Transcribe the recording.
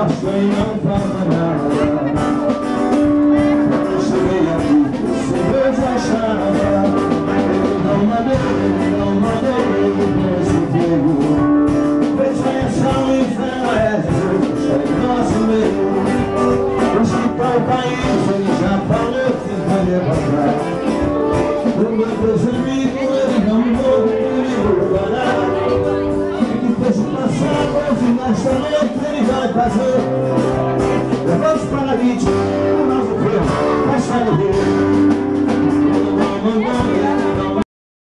passa e não falta nada. Eu cheguei aqui, sem Deus achava. Eu não mandei, eu não mandei o preço pego Veja essa luz não é Jesus, é nosso meio Os que tal país, ele já falou que vai levantar. Estamos televisão Brasil Vamos para a vítima O nosso povo vai sair do